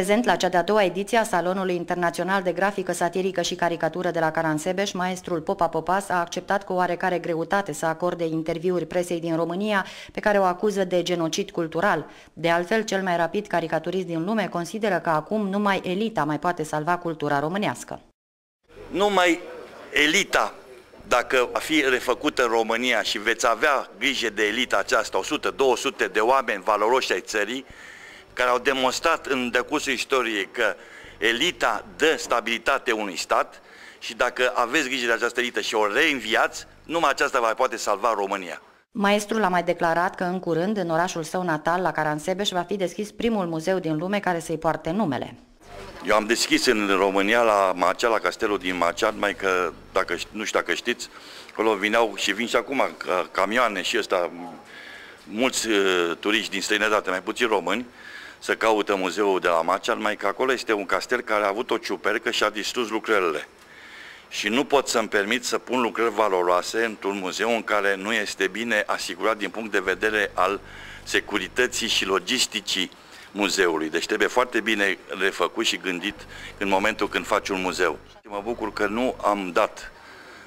Prezent la cea de-a doua ediție a Salonului Internațional de Grafică, Satirică și Caricatură de la Caransebeș, maestrul Popa Popas a acceptat cu oarecare greutate să acorde interviuri presei din România, pe care o acuză de genocid cultural. De altfel, cel mai rapid caricaturist din lume consideră că acum numai elita mai poate salva cultura românească. Numai elita dacă va fi refăcută în România și veți avea grijă de elita aceasta, 100-200 de oameni valoroși ai țării, care au demonstrat în decursul istoriei că elita dă stabilitate unui stat și dacă aveți grijă de această elită și o reînviați, numai aceasta va poate salva România. Maestrul a mai declarat că în curând, în orașul său natal, la Caransebeș, va fi deschis primul muzeu din lume care să-i poarte numele. Eu am deschis în România la Macea, la castelul din Macea, mai că, dacă, nu știu dacă știți, acolo vineau și vin și acum camioane și ăsta, mulți uh, turiști din străinătate, mai puțin români, să caută muzeul de la Macea, numai că acolo este un castel care a avut o ciupercă și a distrus lucrările. Și nu pot să-mi permit să pun lucrări valoroase într-un muzeu în care nu este bine asigurat din punct de vedere al securității și logisticii muzeului. Deci trebuie foarte bine refăcut și gândit în momentul când faci un muzeu. Mă bucur că nu am dat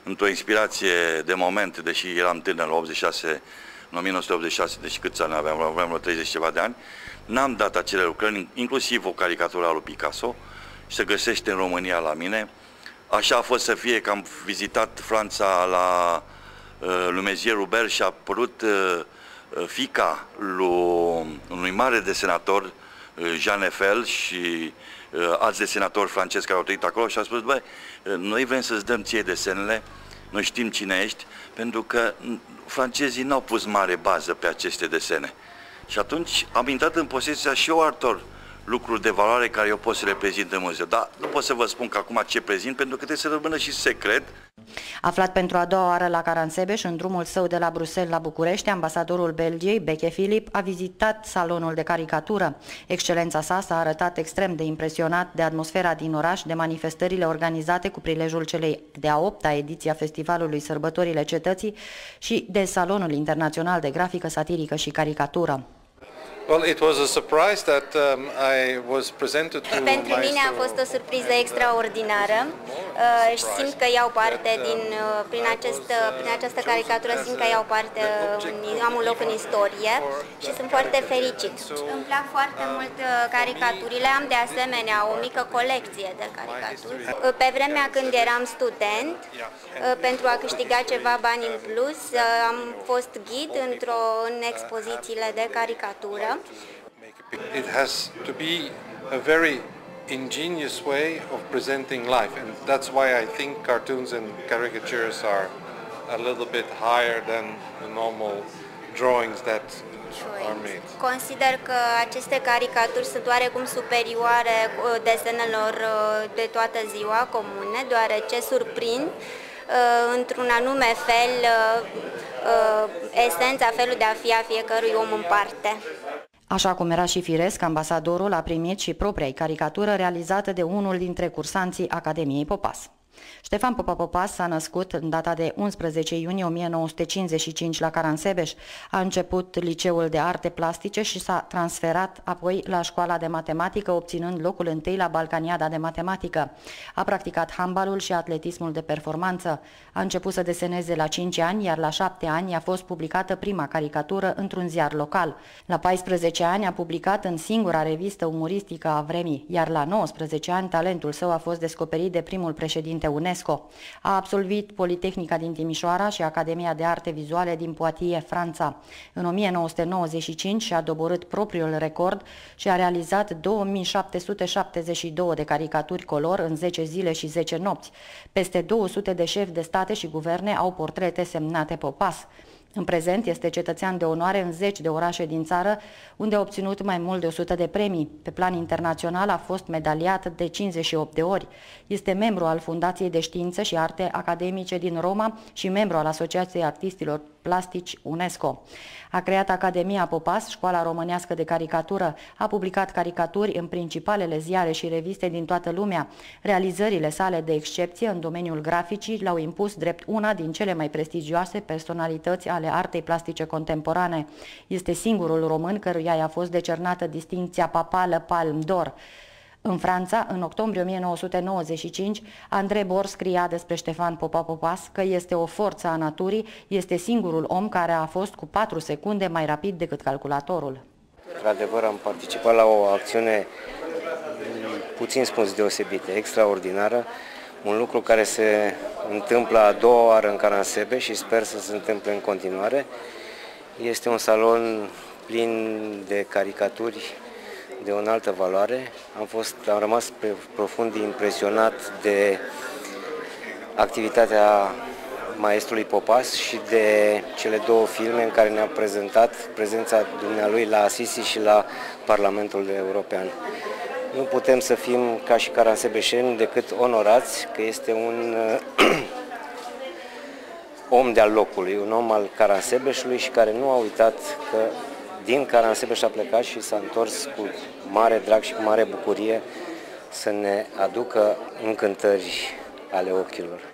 într-o inspirație de moment, deși eram tânăr la 86, în 1986, deci câți ani aveam, aveam vreo 30 ceva de ani, n-am dat acele lucrări, inclusiv o caricatură a lui Picasso, și se găsește în România la mine. Așa a fost să fie că am vizitat Franța la uh, lui Mezier Robert și a apărut uh, uh, fica lui unui mare desenator, uh, Jean Eiffel și uh, alți desenatori francezi care au trăit acolo și a spus, băi, uh, noi vrem să-ți dăm ție desenele, noi știm cine ești, pentru că francezii n-au pus mare bază pe aceste desene. Și atunci am intrat în posesia și eu altor lucruri de valoare care eu pot să le prezint în muzeu. Dar nu pot să vă spun că acum ce prezint, pentru că trebuie să rămână și secret. Aflat pentru a doua oară la Caransebeș, în drumul său de la Bruxelles la București, ambasadorul Belgiei, Beche Filip, a vizitat salonul de caricatură. Excelența sa s-a arătat extrem de impresionat de atmosfera din oraș, de manifestările organizate cu prilejul celei de-a opta ediție a Festivalului Sărbătorile Cetății și de Salonul Internațional de Grafică, Satirică și Caricatură. Well, it was a surprise that um, I was presented to Pentru mine a fost o surpriză extraordinară. Uh, și simt că iau parte din, uh, prin, acest, uh, prin această caricatură, simt că iau parte, în, am un loc în istorie și sunt foarte fericit. Îmi plac foarte mult uh, caricaturile, am de asemenea o mică colecție de caricaturi. Uh, pe vremea când eram student, uh, pentru a câștiga ceva bani în plus, uh, am fost ghid într-o în expozițiile de caricatură It has to be a very ingenious way of presenting life and that's why I think cartoons and caricatures are a little bit higher than the normal drawings that are made. Consider că aceste caricaturi sunt oarecum superioare uh, desenelor uh, de toată ziua comune, deoarece surprind uh, într-un anume fel esența, felul de a fi a fiecărui om în parte. Așa cum era și firesc, ambasadorul a primit și propria caricatură realizată de unul dintre cursanții Academiei Popas. Ștefan Popa Popas s-a născut în data de 11 iunie 1955 la Caransebeș. A început liceul de arte plastice și s-a transferat apoi la școala de matematică, obținând locul întâi la Balcaniada de matematică. A practicat handbalul și atletismul de performanță. A început să deseneze la 5 ani, iar la 7 ani a fost publicată prima caricatură într-un ziar local. La 14 ani a publicat în singura revistă umoristică a vremii, iar la 19 ani talentul său a fost descoperit de primul președinte UNESCO. A absolvit Politehnica din Timișoara și Academia de Arte Vizuale din Poitiers, Franța. În 1995 și-a doborât propriul record și a realizat 2772 de caricaturi color în 10 zile și 10 nopți. Peste 200 de șefi de state și guverne au portrete semnate Popas. În prezent este cetățean de onoare în zeci de orașe din țară, unde a obținut mai mult de 100 de premii. Pe plan internațional a fost medaliat de 58 de ori. Este membru al Fundației de Știință și Arte Academice din Roma și membru al Asociației Artistilor Plastici UNESCO. A creat Academia Popas, școala românească de caricatură, a publicat caricaturi în principalele ziare și reviste din toată lumea. Realizările sale de excepție în domeniul graficii l-au impus drept una din cele mai prestigioase personalități ale artei plastice contemporane. Este singurul român căruia i-a fost decernată distinția papală Palm d'Or. În Franța, în octombrie 1995, André Bor scria despre Ștefan Popa Popas că este o forță a naturii, este singurul om care a fost cu 4 secunde mai rapid decât calculatorul. Într-adevăr, am participat la o acțiune puțin spus deosebită, extraordinară, un lucru care se întâmplă a doua oară în Caransebe și sper să se întâmple în continuare. Este un salon plin de caricaturi de o înaltă valoare. Am, fost, am rămas profund impresionat de activitatea maestrului Popas și de cele două filme în care ne-a prezentat prezența dumnealui la Asisi și la Parlamentul European. Nu putem să fim ca și caransebeșeni decât onorați că este un om de-al locului, un om al Caransebeșului și care nu a uitat că din Caransebeș a plecat și s-a întors cu mare drag și cu mare bucurie să ne aducă încântări ale ochilor.